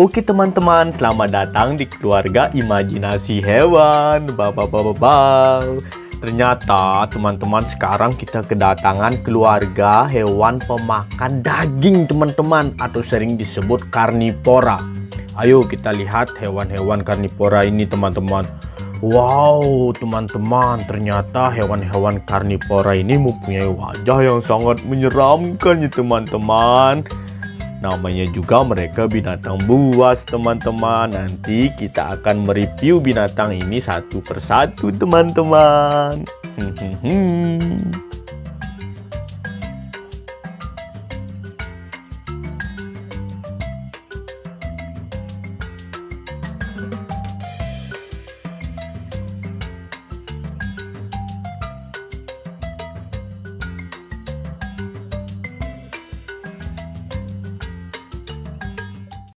Oke teman-teman, selamat datang di keluarga imajinasi hewan. Bapak-bapak. Ternyata teman-teman sekarang kita kedatangan keluarga hewan pemakan daging teman-teman atau sering disebut karnivora. Ayo kita lihat hewan-hewan karnivora ini teman-teman. Wow teman-teman ternyata hewan-hewan karnivora ini mempunyai wajah yang sangat menyeramkan ya teman-teman. Namanya juga mereka binatang buas teman-teman. Nanti kita akan mereview binatang ini satu persatu teman-teman